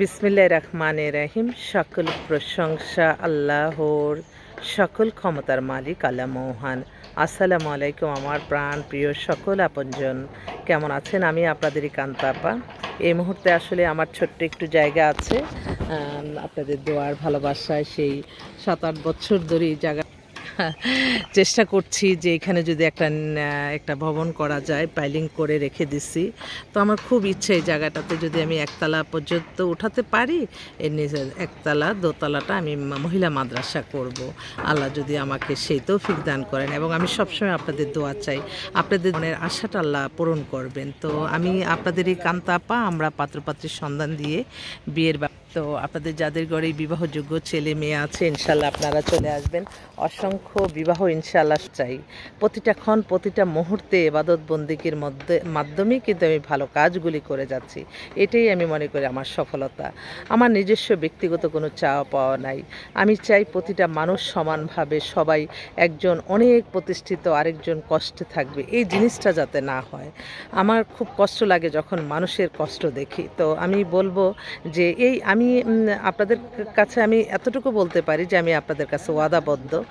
বিসমিল্লাহ রহমান রাহিম। সকল প্রশংসা আল্লাহর, সকল ক্ষমতার মালিক আল্লাহ মহান। আসসালামু আলাইকুম আমার প্রাণ প্রিয় সকল আপনজন। কেমন আছেন? আমি আপনাদেরই কান্তাপা এই মুহূর্তে আসলে আমার ছোট্ট একটু জায়গা আছে। আপনাদের দোয়ার ভালোবাসায় সেই সাত আট বছর ধরে এই জায়গা চেষ্টা করছি যে এখানে যদি একটা একটা ভবন করা যায় পাইলিং করে রেখে দিছি। তো আমার খুব ইচ্ছে এই জায়গাটাতে যদি আমি একতলা পর্যন্ত উঠাতে পারি এর নিচে একতলা দোতলাটা আমি মহিলা মাদ্রাসা করব। আল্লাহ যদি আমাকে সেই তৌফিক দান করেন এবং আমি সবসময় আপনাদের দোয়া চাই। আপনাদের আশাটা আল্লাহ পূরণ করবেন। তো আমি আপনাদের এই কান্তাপা, আমরা পাত্রপাত্রীর সন্ধান দিয়ে বিয়ের তো আপনাদের যাদের ঘরে বিবাহযোগ্য ছেলে মেয়ে আছে, ইনশাল্লাহ আপনারা চলে আসবেন। অসংখ্য বিবাহ ইনশাল্লাহ চাই। প্রতিটা ক্ষণ, প্রতিটা মুহূর্তে এবাদত বন্দিকির মধ্যে, মাধ্যমেই কিন্তু আমি ভালো কাজগুলি করে যাচ্ছি। এটাই আমি মনে করি আমার সফলতা। আমার নিজস্ব ব্যক্তিগত কোনো চাওয়া পাওয়া নাই। আমি চাই প্রতিটা মানুষ সমানভাবে সবাই একজন অনেক প্রতিষ্ঠিত, আরেকজন কষ্টে থাকবে। এই জিনিসটা যাতে না হয়। আমার খুব কষ্ট লাগে যখন মানুষের কষ্ট দেখি। তো আমি বলব যে এই আমি আপনাদের কাছে আমি এতটুকু বলতে পারি যে আমি আপনাদের কাছে ওয়াদাবদ্ধ।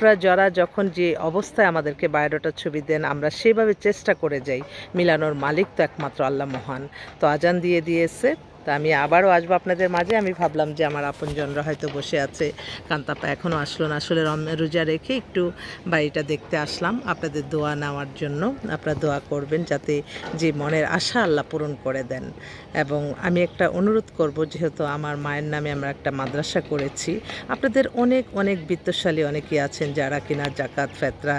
আপনারা যারা যখন যে অবস্থায় আমাদেরকে বায়োডাটার ছবি দেন, আমরা সেভাবে চেষ্টা করে যাই। মিলানোর মালিক তো একমাত্র আল্লাহ মহান। তো আজান দিয়ে দিয়েছে। তা আমি আবারও আসব আপনাদের মাঝে। আমি ভাবলাম যে আমার আপনজনরা হয়তো বসে আছে কান্তাপা এখনও আসলো না। আসলে রোজা রেখে একটু বাড়িটা দেখতে আসলাম। আপনাদের দোয়া নেওয়ার জন্য আপনারা দোয়া করবেন যাতে যে মনের আশা আল্লাহ পূরণ করে দেন। এবং আমি একটা অনুরোধ করব, যেহেতু আমার মায়ের নামে আমরা একটা মাদ্রাসা করেছি, আপনাদের অনেক অনেক বিত্তশালী অনেকেই আছেন যারা কিনা জাকাত, ফেতরা,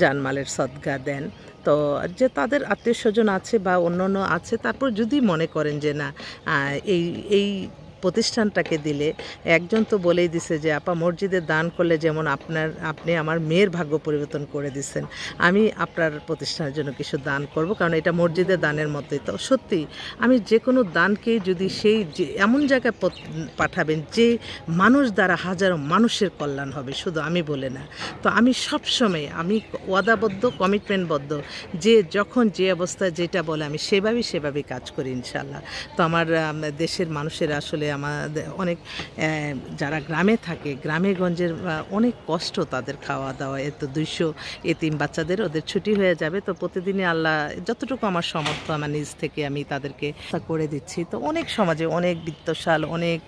জানমালের সদ্গা দেন। তো যে তাদের আত্মীয় স্বজন আছে বা অন্য অন্য আছে, তারপর যদি মনে করেন যে না এই এই প্রতিষ্ঠানটাকে দিলে, একজন তো বলেই দিছে যে, আপা, মসজিদে দান করলে যেমন আপনার, আপনি আমার মেয়ের ভাগ্য পরিবর্তন করে দিচ্ছেন আমি আপনার প্রতিষ্ঠানের জন্য কিছু দান করব। কারণ এটা মসজিদে দানের মতোই। তো সত্যি, আমি যে কোনো দানকেই যদি সেই যে, এমন জায়গায় পাঠাবেন যে মানুষ দ্বারা হাজারো মানুষের কল্যাণ হবে, শুধু আমি বলে না। তো আমি সবসময়, আমি ওয়াদাবদ্ধ, কমিটমেন্টবদ্ধ, যে যখন যে অবস্থায় যেটা বলে, আমি সেভাবেই সেভাবেই কাজ করি ইনশাল্লাহ তো আমার দেশের মানুষের আসলে আমাদের অনেক যারা গ্রামে থাকে গ্রামে গঞ্জের অনেক কষ্ট তাদের খাওয়া দাওয়া এত দুইশো এতিম বাচ্চাদের, ওদের ছুটি হয়ে যাবে, তো প্রতিদিনই আল্লাহ যতটুকু আমার সমর্থ, আমার নিজ থেকে আমি তাদেরকে করে দিচ্ছি। তো অনেক সমাজে অনেক বিত্তশাল, অনেক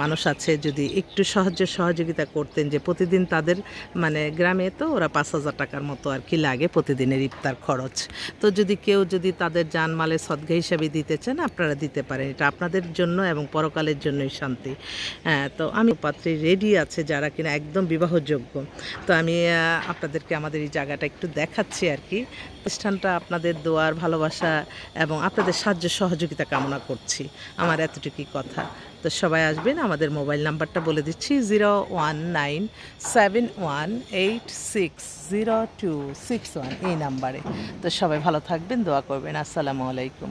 মানুষ আছে যদি একটু সাহায্য সহযোগিতা করতেন যে প্রতিদিন তাদের মানে গ্রামে তো ওরা পাঁচ হাজার টাকার মতো আর কি লাগে প্রতিদিনের ইফতার খরচ। তো যদি কেউ যদি তাদের জানমালে সদ্গা হিসাবে দিতে চান, আপনারা দিতে পারেন। এটা আপনাদের জন্য এবং পরকালের জন্যই শান্তি। হ্যাঁ তো আমি পাত্রী রেডি আছে যারা কিনা একদম বিবাহযোগ্য। তো আমি আপনাদেরকে আমাদের এই জায়গাটা একটু দেখাচ্ছি আর কি। প্রতিষ্ঠানটা আপনাদের দোয়ার ভালোবাসা এবং আপনাদের সাহায্য সহযোগিতা কামনা করছি। আমার এতটুকুই কথা। তো সবাই আসবেন, আমাদের মোবাইল নাম্বারটা বলে দিচ্ছি, zero one nine seven one eight six zero two six one এই নাম্বারে। তো সবাই ভালো থাকবেন, দোয়া করবেন। আসসালামু আলাইকুম।